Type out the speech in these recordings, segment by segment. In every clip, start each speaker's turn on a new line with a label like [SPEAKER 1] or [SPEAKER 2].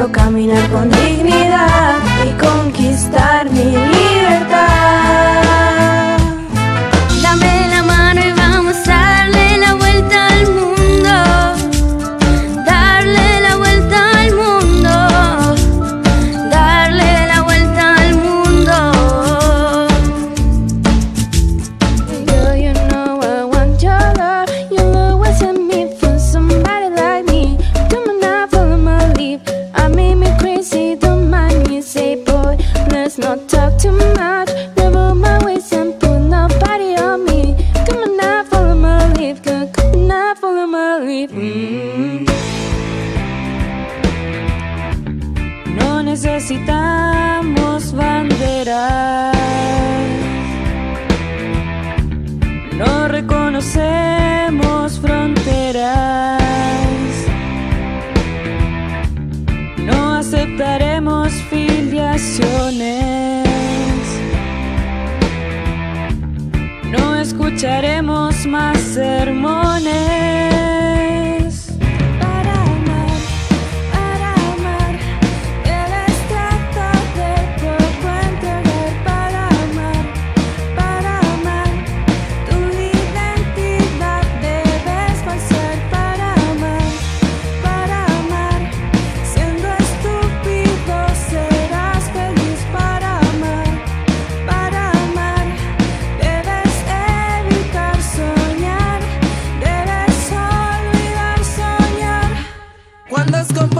[SPEAKER 1] quiero caminar con necesitamos banderas. No reconocemos fronteras. No aceptaremos filiaciones. No escucharemos más sermones.
[SPEAKER 2] let's go.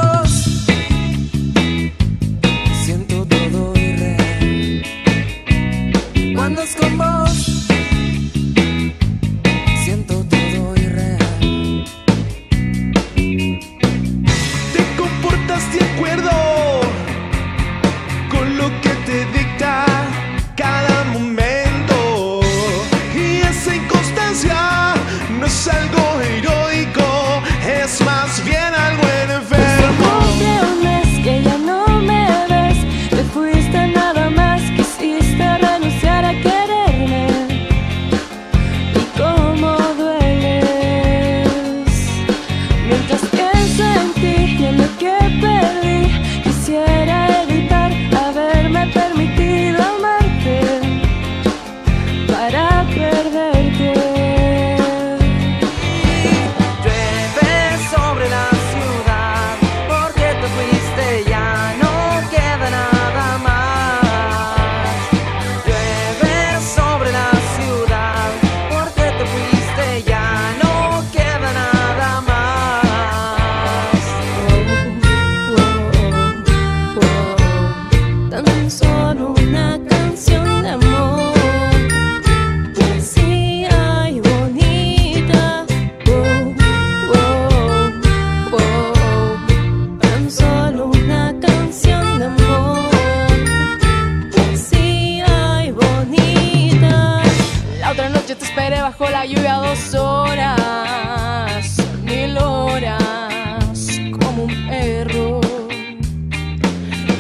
[SPEAKER 3] bajo la lluvia dos horas, mil horas, como un perro.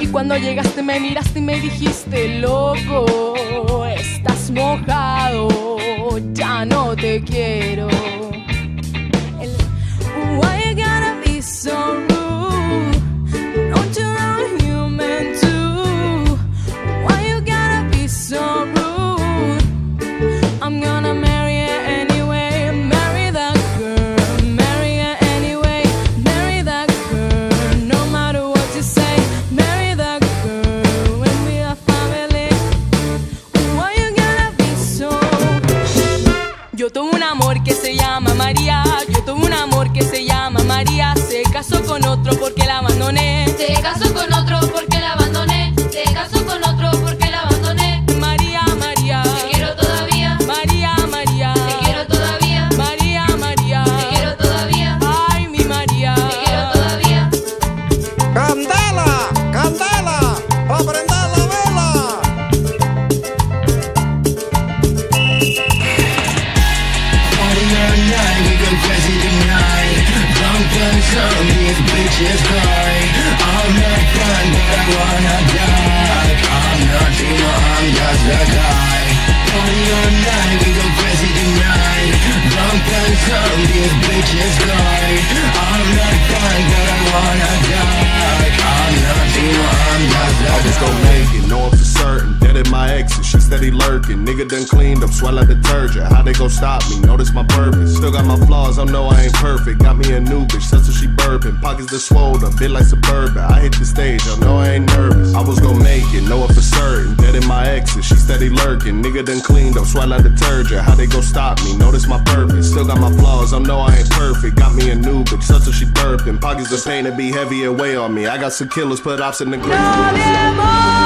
[SPEAKER 3] Y cuando llegaste me miraste y me dijiste, loco, estás mojado, ya no te quiero. Yo tuve un amor que se llama María, yo tuve un amor que se llama María, se casó con otro porque la abandoné. Se
[SPEAKER 4] casó con otro porque la abandoné, se casó con otro porque
[SPEAKER 5] is glory I'm not fun, but I wanna die I'm not dreamer, I'm just a guy Party all night, we go crazy tonight Drunk and drunk, this bitch is glory I'm not fun, but I wanna die I'm not dreamer, I'm just a guy I just gon' make
[SPEAKER 6] it steady lurking. Nigga done cleaned up, swallow detergent. How they gon' stop me? Notice my purpose. Still got my flaws, I know I ain't perfect. Got me a new bitch, that's what she burping. Pockets that swole up, bit like suburban. I hit the stage, I know I ain't nervous. I was gon' make it, know it for certain. Dead in my exes, she steady lurking. Nigga done cleaned up, swallow detergent. How they gon' stop me? Notice my purpose. Still got my flaws, I know I ain't perfect. Got me a new bitch, that's what she burping. Pockets the pain to be heavy and weigh on me. I got some killers, put ops in the grave.